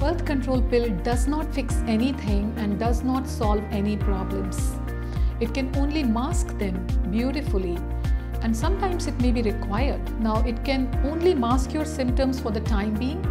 Birth control pill does not fix anything and does not solve any problems. It can only mask them beautifully and sometimes it may be required. Now, it can only mask your symptoms for the time being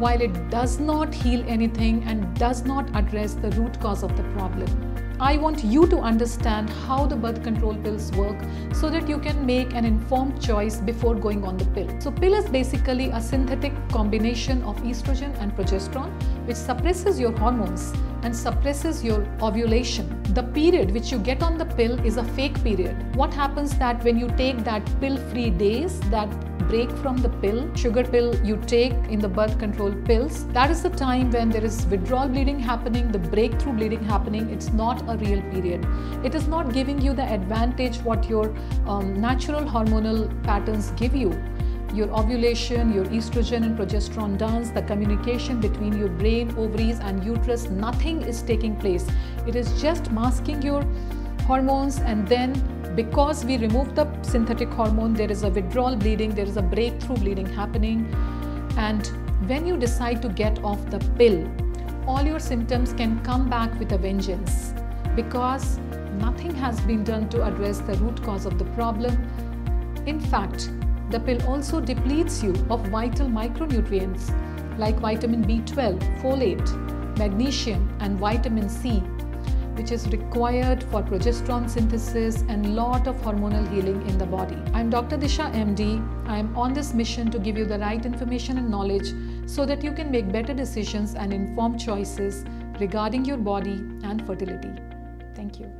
while it does not heal anything and does not address the root cause of the problem. I want you to understand how the birth control pills work so that you can make an informed choice before going on the pill. So pill is basically a synthetic combination of estrogen and progesterone which suppresses your hormones and suppresses your ovulation. The period which you get on the pill is a fake period. What happens that when you take that pill free days that break from the pill, sugar pill you take in the birth control pills, that is the time when there is withdrawal bleeding happening, the breakthrough bleeding happening. It's not a real period. It is not giving you the advantage what your um, natural hormonal patterns give you your ovulation, your estrogen and progesterone dance, the communication between your brain, ovaries, and uterus, nothing is taking place. It is just masking your hormones, and then because we remove the synthetic hormone, there is a withdrawal bleeding, there is a breakthrough bleeding happening. And when you decide to get off the pill, all your symptoms can come back with a vengeance because nothing has been done to address the root cause of the problem. In fact, the pill also depletes you of vital micronutrients like vitamin B12, folate, magnesium, and vitamin C, which is required for progesterone synthesis and lot of hormonal healing in the body. I'm Dr. Disha MD. I'm on this mission to give you the right information and knowledge so that you can make better decisions and informed choices regarding your body and fertility. Thank you.